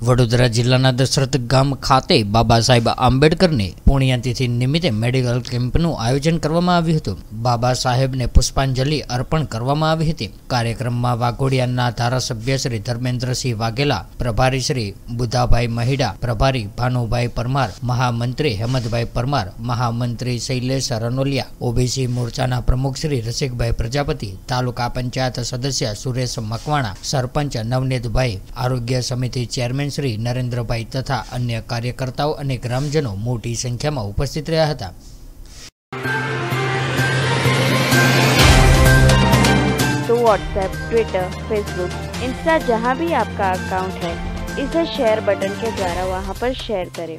વડોદરા જિલ્લાના દશરથ ગામ ખાતે બાબા સાહેબ આંબેડકરની પુણ્યતિથિ નિમિત્તે મેડિકલ કેમ્પનું આયોજન કરવામાં આવ્યું હતું બાબા સાહેબને પુષ્પાંજલિ અર્પણ કરવામાં આવી હતી કાર્યક્રમમાં વાઘોડિયાના ધારાસભ્ય શ્રી ધર્મેન્દ્રસિંહ વાઘેલા પ્રભારી શ્રી બુધાભાઈ મહિડા પ્રભારી ભાનુભાઈ પરમાર મહામંત્રી હેમંતભાઈ પરમાર મહામંત્રી શૈલેષ રનોલિયા ઓબીસી મોરચાના પ્રમુખ શ્રી રસિકભાઈ પ્રજાપતિ તાલુકા પંચાયત સદસ્ય સુરેશ મકવાણા સરપંચ નવનીતભાઈ આરોગ્ય સમિતિ ચેરમેન શ્રી નરેન્દ્રભાઈ તથા અન્ય કાર્યકર્તાઓ અને ગ્રામજનો મોટી સંખ્યામાં ઉપસ્થિત રહ્યા હતા तो व्हाट्सएप ट्विटर फेसबुक इंस्टा जहाँ भी आपका अकाउंट है इसे शेयर बटन के द्वारा वहाँ पर शेयर करें